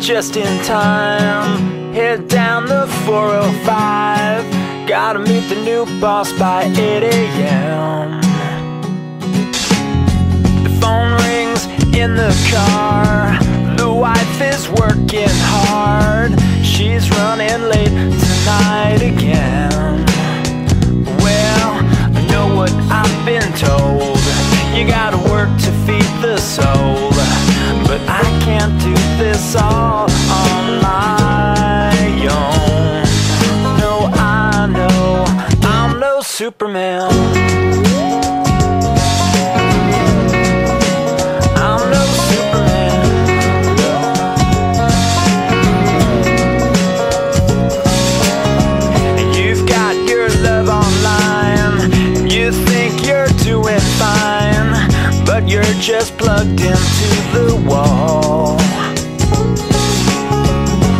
just in time. Head down the 405. Gotta meet the new boss by 8 a.m. The phone rings in the car. The wife is working hard. She's running late tonight Superman. I'm no Superman. You've got your love online. You think you're doing fine. But you're just plugged into the wall.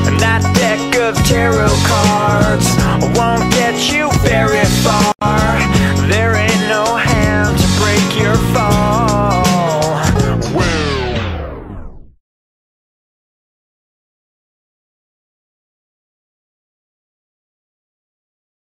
And that deck of tarot cards won't get you very far.